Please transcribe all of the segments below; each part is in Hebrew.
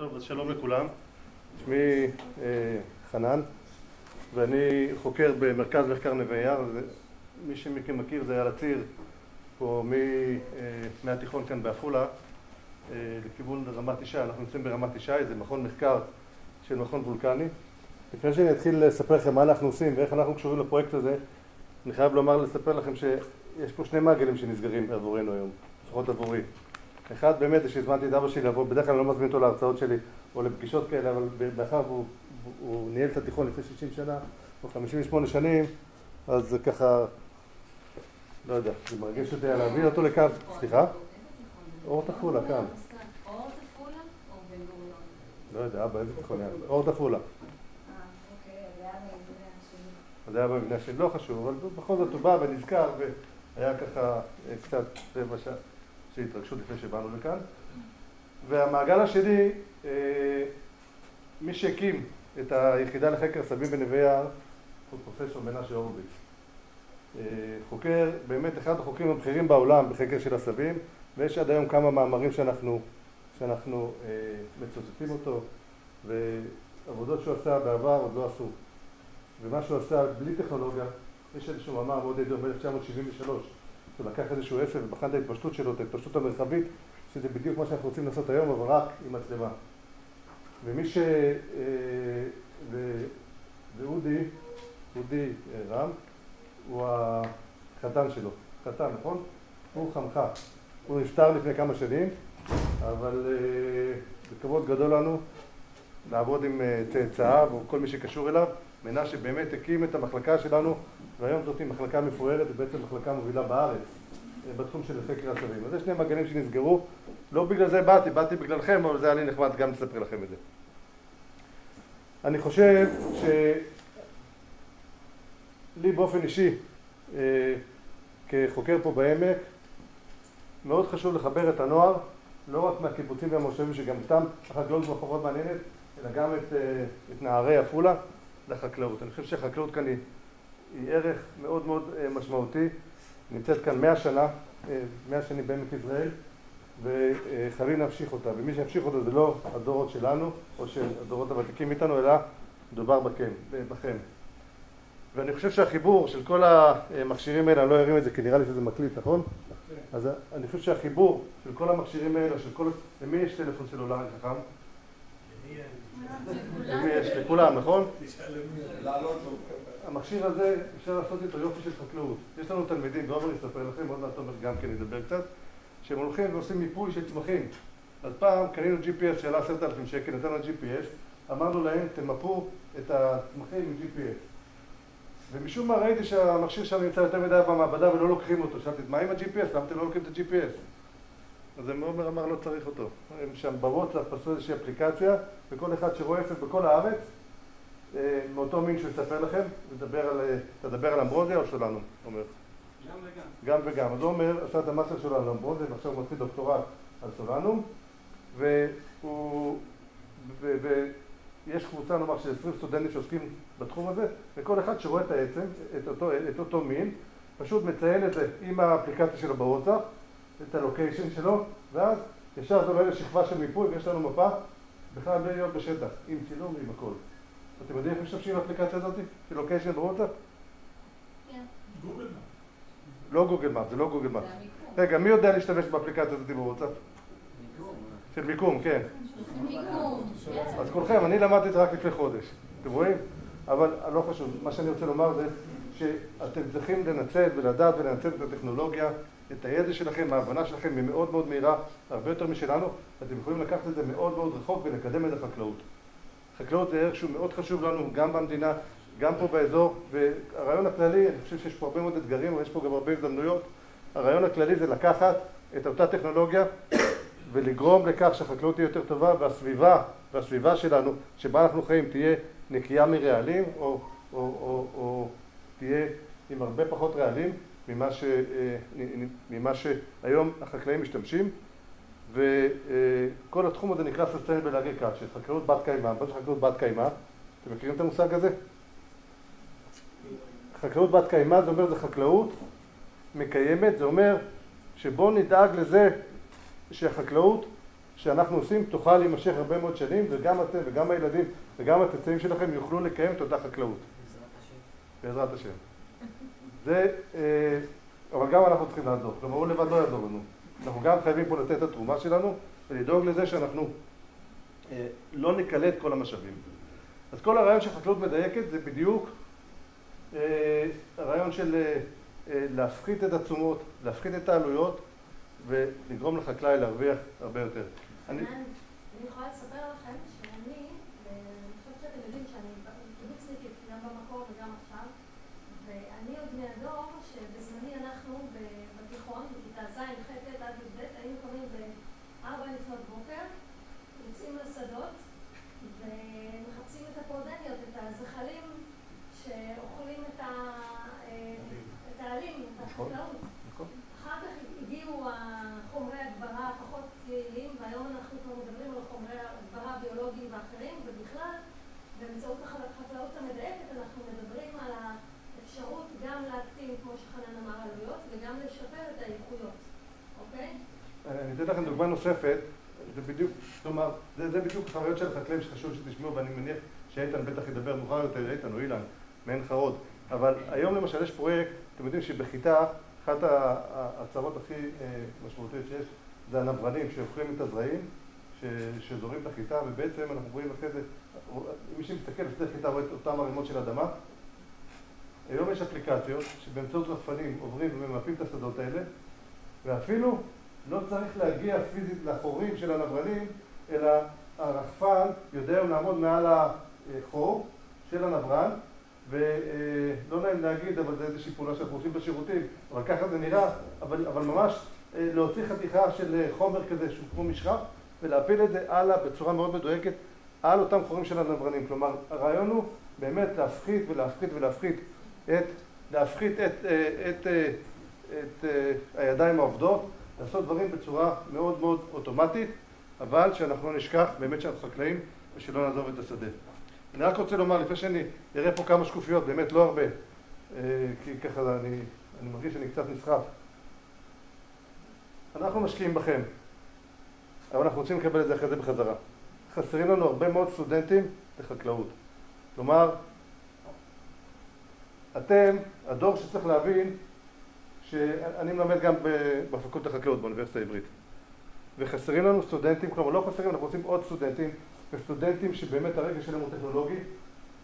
טוב, אז שלום לכולם. שמי אה, חנן, ואני חוקר במרכז מחקר נווה אייר, מי שמכם מכיר זה על הציר, פה מ, אה, מהתיכון כאן בעפולה, אה, לכיוון רמת ישי, אנחנו נמצאים ברמת ישי, זה מכון מחקר של מכון וולקני. לפני שאני אתחיל לספר לכם מה אנחנו עושים ואיך אנחנו קשורים לפרויקט הזה, אני חייב לומר, לספר לכם שיש פה שני מעגלים שנסגרים עבורנו היום, לפחות עבורי. אחד באמת זה שהזמנתי את אבא שלי לבוא, בדרך כלל אני לא מזמין אותו להרצאות שלי או לפגישות כאלה, אבל מאחר והוא הוא ניהל את התיכון לפני 60 שנה או 58 שנים, אז זה ככה, לא יודע, זה מרגש אותי להביא אותו לכאן, סליחה? אור תפולה, כאן. לא יודע, אבא, איזה תיכון היה? אור תפולה. אה, אוקיי, זה היה במבנה השני. לא חשוב, אבל בכל זאת הוא בא ונזכר והיה ככה אה, קצת רבע שעה של התרגשות לפני שבאנו לכאן. והמעגל השני, אה, מי שהקים את היחידה לחקר סמים בנווה יער הוא פרופסור מנשה הורוביץ. אה, חוקר, באמת אחד החוקרים הבכירים בעולם בחקר של הסבים, ויש עד היום כמה מאמרים שאנחנו, שאנחנו אה, מצטטים אותו, ועבודות שהוא עשה בעבר עוד לא עשו. ומה שהוא עשה בלי טכנולוגיה, יש איזשהו מאמר מאוד ידוע ב-1973, שהוא לקח איזשהו עסק ובחן את ההתפשטות שלו, את ההתפשטות המרחבית, שזה בדיוק מה שאנחנו רוצים לעשות היום, אבל רק עם מצלמה. ומי ש... אה. ואודי, אודי אה, רם, הוא החתן שלו, חתן, נכון? הוא חמך. הוא נפטר לפני כמה שנים, אבל אה, זה כבוד גדול לנו לעבוד עם צאצאיו או כל מי שקשור אליו. מנשה באמת הקים את המחלקה שלנו, והיום זאת מחלקה מפוארת, ובעצם מחלקה מובילה בארץ בתחום של חקר הסמים. אז יש שני מעגלים שנסגרו, לא בגלל זה באתי, באתי בגללכם, אבל זה היה לי נחמד גם לספר לכם את זה. אני חושב שלי באופן אישי, אה, כחוקר פה בעמק, מאוד חשוב לחבר את הנוער, לא רק מהקיבוצים והמושבים שגם איתם החקלאות כבר פחות מעניינת, אלא גם את, אה, את נערי עפולה לחקלאות. אני חושב שהחקלאות כאן היא, היא ערך מאוד מאוד אה, משמעותי, נמצאת כאן מאה שנה, מאה שנים בעמק יזרעאל, וחייבים להמשיך אותה, ומי שימשיך אותה זה לא הדורות שלנו, או של הדורות הוותיקים איתנו, אלא מדובר בכם, בכם. ואני חושב שהחיבור של כל המכשירים האלה, אני לא ארים את זה כי נראה לי שזה מקליט, נכון? אז אני חושב שהחיבור של כל המכשירים האלה, של כל... למי יש טלפון סלולרי חכם? למי יש? לכולם, נכון? המכשיר הזה, אפשר לעשות איתו יופי של חקלאות. יש לנו תלמידים, ועומר יספר לכם, עוד מעט עומר גם כן ידבר קצת, שהם הולכים ועושים מיפוי של צמחים. אז פעם קנינו GPS שעלה עשרת אלפים שקל, נתנו GPS, אמרנו להם, תמפו את הצמחים עם GPS. ומשום מה ראיתי שהמכשיר שם נמצא יותר מדי במעבדה ולא לוקחים אותו. שאלתי, מה עם ה-GPS? למה אתם לא לוקחים את ה-GPS? אז עומר אמר, לא צריך אותו. הם שם בוואטסאפ עשו איזושהי אפליקציה, וכל אחד שרואה איפה בכל הארץ, אה, מאותו מין שהוא יספר לכם, תדבר על אמברוזיה או סולנום, עומר. גם וגם. גם וגם. אז עומר, עשה את המאסטר שלו על אמברוזיה, ועכשיו הוא מתחיל דוקטורט על סולנום, והוא... ויש קבוצה, נאמר, של 20 סטודנטים שעוסקים בתחום הזה, וכל אחד שרואה את העצם, את אותו, את אותו מין, פשוט מציין את זה עם האפליקציה שלו בוואטסאפ, את ה location שלו, ואז ישר זה עולה לשכבה של מיפוי, ויש לנו מפה בכלל בלי להיות בשטח, עם צילום ועם הכל. אתם יודעים איך משתמשים באפליקציה הזאת? של location בוואטסאפ? כן. Google Map. לא Google Map, זה לא Google Map. רגע, מי יודע להשתמש באפליקציה הזאת בוואטסאפ? של מיקום, כן. אז כולכם, אני למדתי את זה רק לפני חודש, אתם רואים? אבל לא חשוב, מה שאני רוצה לומר זה שאתם צריכים לנצל ולדעת ולנצל את הטכנולוגיה, את הידע שלכם, ההבנה שלכם היא מאוד מאוד מהירה, הרבה יותר משלנו, אתם יכולים לקחת את זה מאוד מאוד רחוק ולקדם את החקלאות. חקלאות זה ערך שהוא מאוד חשוב לנו, גם במדינה, גם פה באזור, והרעיון הכללי, אני חושב שיש פה הרבה מאוד אתגרים, אבל יש פה גם הרבה הזדמנויות. הרעיון הכללי זה לקחת את אותה טכנולוגיה ולגרום לכך שהחקלאות תהיה יותר טובה והסביבה, והסביבה שלנו, שבה אנחנו חיים, תהיה נקייה מרעלים, או, או, או, או תהיה עם הרבה פחות רעלים ממה, ש, ממה שהיום החקלאים משתמשים. וכל התחום הזה נקרא Sustainable Agriculture, חקלאות בת קיימא. מה זה חקלאות בת קיימא? אתם מכירים את המושג הזה? חקלאות בת קיימא זה אומר זה חקלאות מקיימת, זה אומר שבואו נדאג לזה שהחקלאות שאנחנו עושים תוכל להימשך הרבה מאוד שנים וגם אתם וגם הילדים וגם הצאצאים שלכם יוכלו לקיים את אותה חקלאות. בעזרת השם. זה, אה, אבל גם אנחנו צריכים לעזור, כלומר הוא לבד לא יעזור לנו. אנחנו גם חייבים פה לתת את התרומה שלנו ולדאוג לזה שאנחנו אה, לא נקלה את כל המשאבים. אז כל הרעיון של חקלאות מדייקת זה בדיוק אה, הרעיון של להפחית את התשומות, להפחית את העלויות ולגרום לחקלאי להרוויח הרבה יותר. אני יכולה לספר לכם שאני, אני חושבת שאתם יודעים שאני קיבוצניקית גם במקור וגם עכשיו, ואני עוד מהדור שבזמני אנחנו בתיכון, בכיתה ז', ח', ט' עד י"ב, היינו קמים בארבע לפנות בוקר, יוצאים לשדות ומחפשים את הפרודניות, את הזחלים שאוכלים את העלים, את נכון. החקלאות. אחר כך הגיעו החומרי הדברה הפחות יעילים, והיום אנחנו כבר מדברים על חומרי הדברה ביולוגיים ואחרים, ובכלל, באמצעות החקלאות המדייקת אנחנו מדברים על האפשרות גם להקטין, כמו שחנן אמר, עלויות, וגם לשפר את האיכויות, אוקיי? אני אתן לכם דוגמה נוספת, זה בדיוק, כלומר, זה, זה בדיוק חוויות של החקלאים שחשוב שתשמעו, ואני מניח שאיתן בטח ידבר מאוחר יותר, איתן או אילן, מעין חרוד. אבל היום למשל יש פרויקט, אתם יודעים שבכיתה אחת הצרות הכי אה, משמעותיות שיש זה הנברנים שאוכלים את הזרעים שזורים את החיטה ובעצם אנחנו רואים אחרי זה, מי שמסתכל לפני חיטה רואה את אותם ערימות של אדמה היום יש אפליקציות שבאמצעות רחפנים עוברים וממפים את השדות האלה ואפילו לא צריך להגיע פיזית לחורים של הנברנים אלא הרחפן יודע לעמוד מעל החור של הנברן ולא נעים להגיד, אבל זה איזושהי פעולה שאנחנו עושים בשירותים, אבל ככה זה נראה, אבל, אבל ממש אה, להוציא חתיכה של אה, חומר כזה שהוא כמו משחק ולהפיל את זה הלאה בצורה מאוד מדויקת על אותם חורים של הנברנים. כלומר, הרעיון הוא באמת להפחית ולהפחית ולהפחית את, להפחית את, אה, את, את, את הידיים העובדות, לעשות דברים בצורה מאוד מאוד אוטומטית, אבל שאנחנו לא נשכח באמת שאנחנו חקלאים ושלא נעזוב את השדה. אני רק רוצה לומר, לפני שאני אראה פה כמה שקופיות, באמת לא הרבה, אה, כי ככה אני, אני מרגיש שאני קצת נסחף. אנחנו משקיעים בכם, אבל אנחנו רוצים לקבל את זה אחרי זה בחזרה. חסרים לנו הרבה מאוד סטודנטים לחקלאות. כלומר, אתם, הדור שצריך להבין, שאני מלמד גם בפקולטה לחקלאות באוניברסיטה העברית. וחסרים לנו סטודנטים, כלומר לא חסרים, אנחנו רוצים עוד סטודנטים וסטודנטים שבאמת הרקע שלהם הוא טכנולוגי,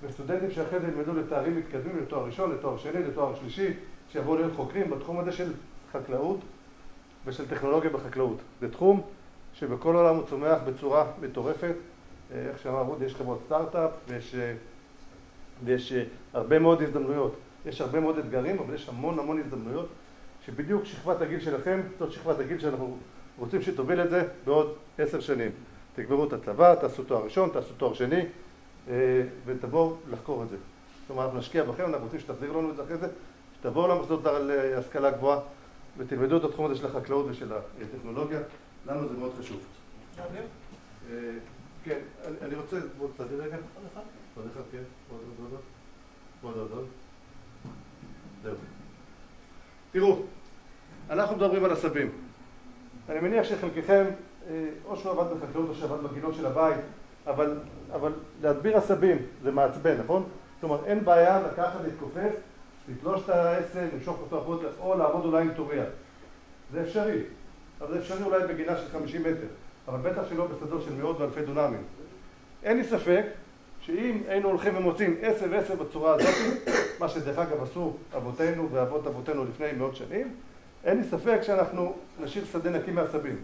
וסטודנטים שאחרי זה ילמדו לתארים מתקדמים, לתואר ראשון, לתואר שני, לתואר שלישי, שיבואו להיות חוקרים בתחום הזה של חקלאות ושל טכנולוגיה בחקלאות. זה תחום שבכל העולם הוא צומח בצורה מטורפת. איך שאמר רודי, יש חברות סטארט-אפ ויש, ויש הרבה מאוד הזדמנויות. יש הרבה מאוד אתגרים, אבל יש המון המון הזדמנויות שבדיוק שכבת הגיל שלכם, זאת שכבת הגיל שאנחנו רוצים שתוביל את זה בעוד עשר שנים. תגמרו את הצבא, תעשו תואר ראשון, תעשו תואר שני אה, ותבואו לחקור את זה. כלומר, אנחנו נשקיע בכם, אנחנו רוצים שתחזיר לנו את זה אחרי זה, שתבואו למוסדות להשכלה גבוהה ותלמדו את התחום הזה של החקלאות ושל הטכנולוגיה, לנו זה מאוד חשוב. אה, כן, אני רוצה, בואו תעביר רגע. עוד אחד? עוד אחד, כן. עוד עוד עוד. עוד עוד עוד. זהו. תראו, אנחנו מדברים על עשבים. אני מניח שחלקכם אה, או שהוא עבד בחקלאות או שעבד בגינות של הבית, אבל, אבל להדביר עשבים זה מעצבן, נכון? כלומר אין בעיה לקחת, להתכופף, לתלוש את העשב, למשוך אותו החוצה, או לעבוד אולי עם טוריה. זה אפשרי, אבל זה אפשרי אולי בגינה של 50 מטר, אבל בטח שלא בשדות של מאות ואלפי דונמים. אין לי ספק שאם היינו הולכים ומוצאים עשב עשב בצורה הזאת, מה שדרך אגב עשו אבותינו ואבות אבותינו לפני מאות שנים, אין לי ספק שאנחנו נשאיר שדה נקי מעשבים.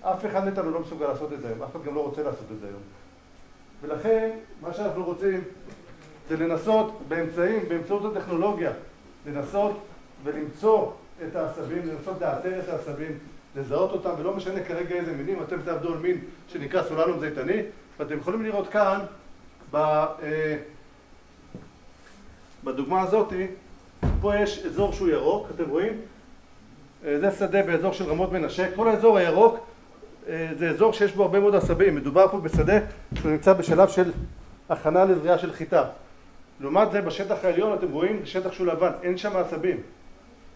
אף אחד מאיתנו לא מסוגל לעשות את זה היום, אף אחד גם לא רוצה לעשות את זה היום. ולכן, מה שאנחנו רוצים זה לנסות באמצעים, באמצעות הטכנולוגיה, לנסות ולמצוא את העשבים, לנסות לאתר את העשבים, לזהות אותם, ולא משנה כרגע איזה מינים, אתם תעבדו על מין שנקרא סולנום זיתני, ואתם יכולים לראות כאן, ב, אה, בדוגמה הזאתי, פה יש אזור שהוא ירוק, אתם רואים? אה, זה שדה באזור של רמות מנשה, כל האזור הירוק אה, זה אזור שיש בו הרבה מאוד עשבים, מדובר פה בשדה שהוא נמצא בשלב של הכנה לזריעה של חיטה. לעומת זה בשטח העליון אתם רואים שטח שהוא לבן, אין שם עשבים.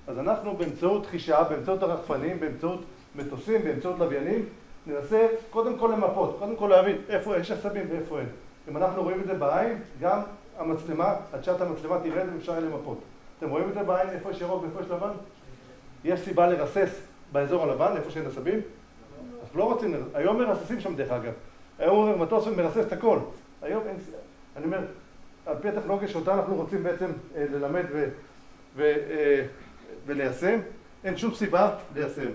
אז אנחנו באמצעות חישה, באמצעות הרחפנים, באמצעות מטוסים, באמצעות לוויינים, ננסה קודם כל למפות, קודם כל להבין איפה יש עשבים ואיפה אין. אם אנחנו רואים את זה בעין, גם המצלמה, עד שעת המצלמה זה ואפשר למפות. אתם רואים את זה בעין, איפה יש ירוק ואיפה יש לבן? יש סיבה לרסס באזור הלבן, איפה שאין עשבים? אנחנו לא רוצים, היום מרססים שם דרך אגב. היום הוא מטוס ומרסס את הכל. היום אין, אני אומר, על פי הטכנולוגיה שאותה אנחנו רוצים בעצם אה, ללמד ו, ו, אה, וליישם, אין שום סיבה ליישם.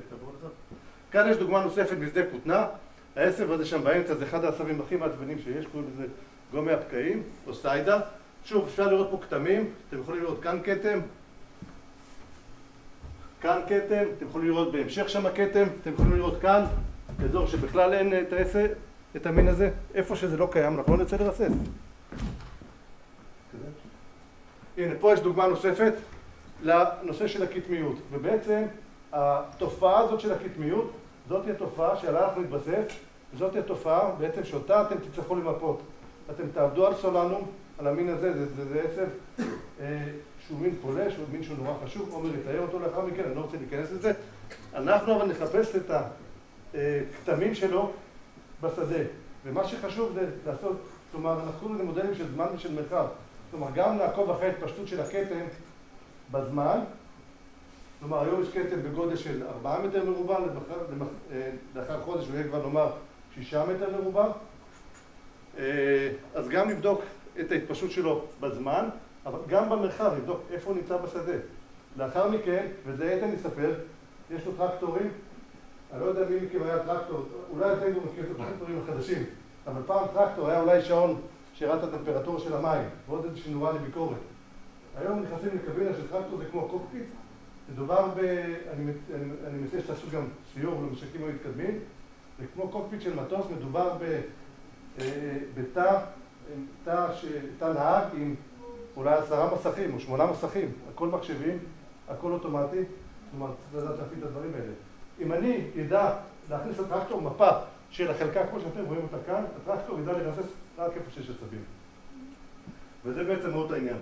כאן יש דוגמה נוספת משדה כותנה, העשב הזה שם באמצע זה אחד העשבים הכי מעצבנים שיש, קוראים לזה גומי הפקעים, או סיידה. שוב, אפשר לראות פה כתמים, אתם יכולים לראות כאן כתם, כאן כתם, אתם יכולים לראות בהמשך שם כתם, אתם יכולים לראות כאן, אזור שבכלל אין את העשב, את המין הזה, איפה שזה לא קיים, אנחנו לא נצא לרסס. הנה, פה יש דוגמה נוספת לנושא של הקטמיות, ובעצם התופעה הזאת של הקטמיות, זאת התופעה שעליה אנחנו נתבסס, היא התופעה בעצם שאותה אתם תצטרכו למפות. אתם תעבדו על סולנום, על המין הזה, זה, זה, זה עשב אה, שהוא מין פולש, הוא מין שהוא נורא חשוב, עומר יתאר אותו לאחר מכן, אני לא רוצה להיכנס לזה. אנחנו אבל נחפש את הכתמים שלו בשדה, ומה שחשוב זה לעשות, כלומר, אנחנו קוראים לזה מודלים של זמן ושל מרחב. כלומר, גם לעקוב אחרי התפשטות של הכתם בזמן, כלומר, היום יש כתם בגודל של 4 מטר מרובע, אה, לאחר חודש הוא יהיה כבר נאמר 6 מטר מרובע. אה, אז גם לבדוק את ההתפשטות שלו בזמן, אבל גם במרחב, לבדוק איפה הוא נמצא בשדה. לאחר מכן, וזה איתן יספר, יש לו טרקטורים, אני לא יודע מי מכם היה טרקטור, אולי אתם גם מכירים את הטרקטורים החדשים, אבל פעם טרקטור היה אולי שעון שהראה את הטמפרטורה של המים, ועוד איזושהי נורה לביקורת. היום נכנסים לקבינה של טרקטור זה כמו cockpit, מדובר ב... אני, אני, אני מציע שתעשו גם סיור למשקים המתקדמים, זה כמו קוקפיט של מטוס, מדובר ב... אה, בתא, תא, נהג עם אולי עשרה מסכים או שמונה מסכים, הכל מחשבים, הכל אוטומטי, כלומר צריך לדעת להפעיל את הדברים האלה. אם אני אדע להכניס לטרקטור מפה של החלקה כמו שאתם רואים אותה כאן, הטרקטור ידע לרסס רק איפה שיש עצבים. וזה בעצם מהות העניין.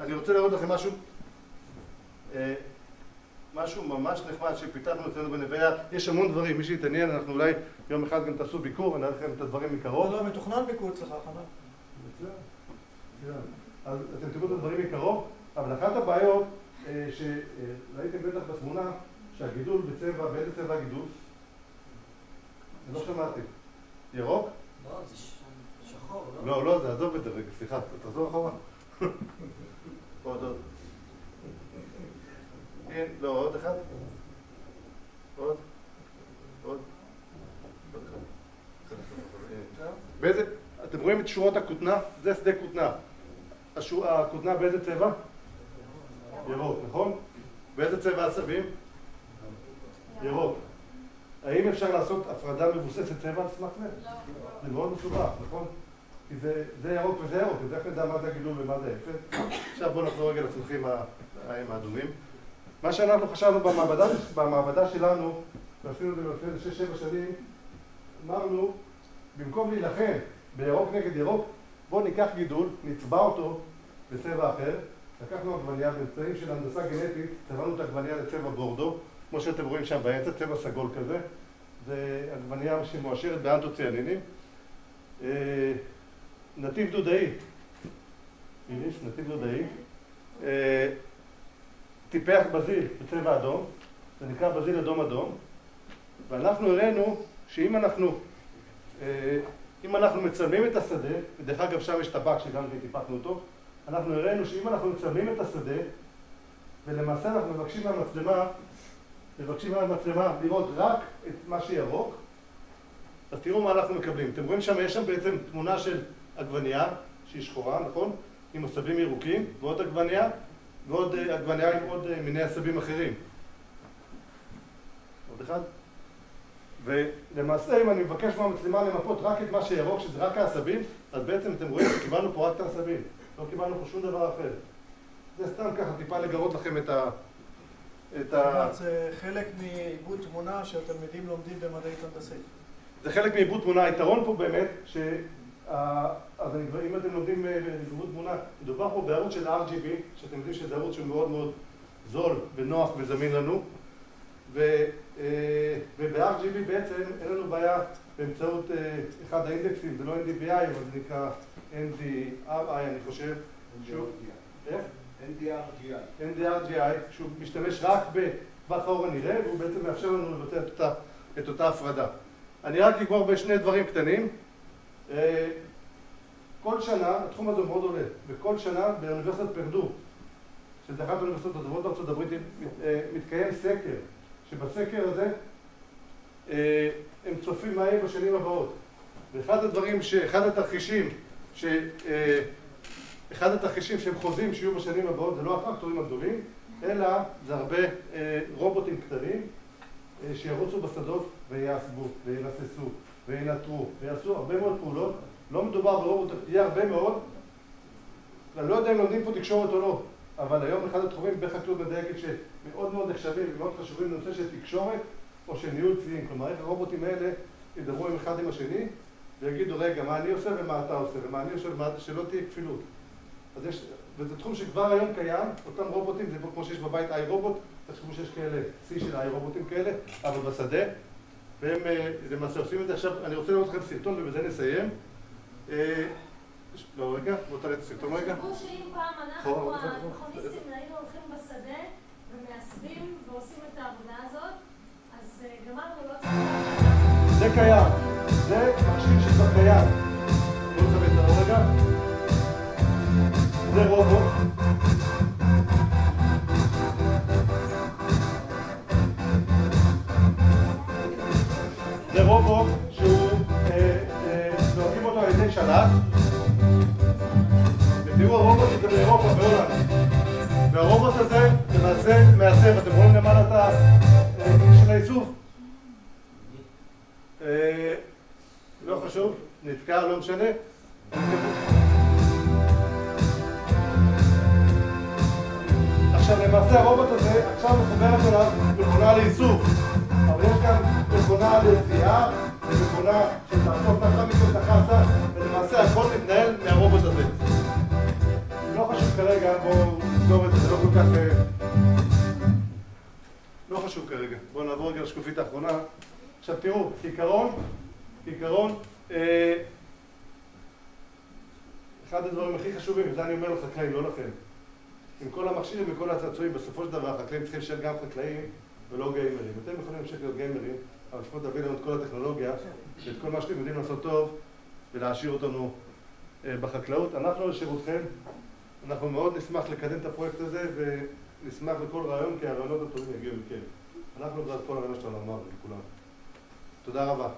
אני רוצה להראות לכם משהו, אה, משהו ממש נחמד שפיתחנו אצלנו בנוויה. יש המון דברים, מי שיתעניין, אנחנו אולי יום אחד גם תעשו ביקור, אני אראה לכם את הדברים מקרוב. לא, מתוכנן ביקור אצלך, חנן. אז אתם תראו את הדברים מקרוב, אבל אחת הבעיות אה, שראיתם בטח בתמונה, שהגידול בצבע, באיזה צבע הגידול? אני לא שמעתי. ירוק? לא, זה שחור, לא? לא, לא, זה עזוב את זה רגע, סליחה, תחזור אחורה. עוד עוד. כן, לא, עוד אחד. עוד. עוד. באיזה, אתם רואים את שורות הכותנה? זה שדה כותנה. הכותנה באיזה צבע? ירוק, נכון? באיזה צבע העשבים? ירוק. האם אפשר לעשות הפרדה מבוססת צבע על סמך זה? זה מאוד מסובך, נכון? כי זה, זה ירוק וזה ירוק, אז איך נדע מה זה הגידול ומה זה אפס? עכשיו בואו נחזור רגע לצמחים האדומים. מה שאנחנו חשבנו במעבדה, במעבדה שלנו, ועשינו את זה לפני 6-7 שנים, אמרנו, במקום להילחם בירוק נגד ירוק, בואו ניקח גידול, נצבע אותו בצבע אחר. לקחנו עגבניה באמצעים של הנדסה גנטית, צבענו את העגבניה לצבע בורדו, כמו שאתם רואים שם באמצע, צבע סגול כזה. זה עגבניה שמואשרת באנטוציאנינים. אה, נתיב דודאי, איריס, נתיב דודאי. טיפח בזיל בצבע אדום, זה נקרא בזיל אדום אדום, ואנחנו הראינו שאם אנחנו, אה, אם אנחנו מצלמים את השדה, ודרך אגב שם יש טבק שגם טיפחנו אותו, אנחנו הראינו שאם אנחנו מצלמים את השדה, ולמעשה אנחנו מבקשים מהמצלמה, מבקשים מהמצלמה לראות רק את מה שירוק, אז תראו מה אנחנו מקבלים. אתם רואים שם, יש שם בעצם תמונה של עגבנייה, שהיא שחורה, נכון? עם עשבים ירוקים, ועוד עגבנייה, ועוד אה, עגבנייה עם עוד אה, מיני עשבים אחרים. עוד אחד? ולמעשה אם אני מבקש מהמצלמה למפות רק את מה שירוק, שזה רק העשבים, אז בעצם אתם רואים שקיבלנו פה רק את העשבים, לא קיבלנו פה שום דבר אחר. זה סתם ככה טיפה לגרות לכם את ה... את ה... זה חלק מעיבוד תמונה שהתלמידים לומדים במדעית הנדסית. זה חלק מעיבוד תמונה, היתרון פה באמת, ש... אז אני, אם אתם לומדים בעיבוד תמונה, מדובר פה בערוץ של RGB, שאתם יודעים שזה ערוץ שהוא מאוד מאוד זול ונוח וזמין לנו. וב-RGB בעצם אין לנו בעיה באמצעות אחד האינדקסים, זה לא NDVI, אבל זה נקרא NDRI, אני חושב. איך? NDRGI. NDRGI, שהוא משתמש רק בטווח האור הנראה, והוא בעצם מאפשר לנו לבצע את אותה הפרדה. אני רק אגמור בשני דברים קטנים. כל שנה, התחום הזה מאוד עולה, וכל שנה באוניברסיטת פרדו, שזה אחת האוניברסיטות הטובות בארצות הברית, מתקיים סקר, שבסקר הזה הם צופים מה יהיה בשנים הבאות. ואחד הדברים, אחד התרחישים, אחד התרחישים שהם חוזים שיהיו בשנים הבאות, זה לא הפקטורים הגדולים, אלא זה הרבה רובוטים קטנים שירוצו בשדות ויעשבו, וינססו, וינטרו, ויעשו הרבה מאוד פעולות. לא מדובר ברובוט, יהיה הרבה מאוד, אני לא יודע אם לומדים פה תקשורת או לא, אבל היום אחד התחומים בחקלאות מדייקת שמאוד מאוד נחשבים ומאוד חשובים לנושא של תקשורת או של ניהול ציים. כלומר, איך הרובוטים האלה ידברו עם אחד עם השני ויגידו, רגע, מה אני עושה ומה אתה עושה, ומה אני עושה ומה... שלא תהיה כפילות. אז יש, וזה תחום שכבר היום קיים, אותם רובוטים, זה כמו שיש בבית איי רובוט, תחשבו שיש כאלה, צי של איי רובוטים כאלה, אבל בשדה, והם למעשה עושים את זה. עכשיו, אני רוצה לראות לכם סרטון ובזה נסיים. לא, רגע, בוא תראה את הסרטון רגע. תחשבו שאם פעם אנחנו, התיכוניסטים, היינו הולכים בשדה ומעשבים ועושים את העבודה הזאת, אז גמרנו, לא צריך... זה קיים, זה מכשיר שכבר קיים. בואו נקבל את זה רגע. זה רובוט. שלט. ותראו הרובוט הזה באירופה, בהולנד. והרובוט הזה למעשה מאסף, אתם רואים למעלה את ה... של האיסוף? לא חשוב, נתקע, לא משנה. עכשיו למעשה הרובוט הזה עכשיו מחוברת אליו מכונה לאיסוף אבל יש כאן מכונה לזיעה שתאסוף לאחר מכן את החסה ולמעשה הכל מתנהל מהרובוט הזה. לא חשוב כרגע, בואו נסגור את זה, זה לא כל כך... לא חשוב כרגע, בואו נעבור רגע לשקופית האחרונה. עכשיו תראו, כעיקרון, כעיקרון אחד הדברים הכי חשובים, וזה אני אומר לחקלאים, לא לכם. עם כל המכשירים וכל הצעצועים, בסופו של דבר החקלאים צריכים להישאר גם חקלאים ולא גיימרים. אתם יכולים להמשיך להיות גיימרים, אבל לפחות תביא לנו את כל הטכנולוגיה ואת כל מה שאתם יודעים לעשות טוב ולהעשיר אותנו בחקלאות. אנחנו לשירותכם, אנחנו מאוד נשמח לקדם את הפרויקט הזה ונשמח לכל רעיון, כי הרעיונות הטובים יגיעו מכם. אנחנו בעד כל הרעיונות שלנו אמרנו לכולם. תודה רבה.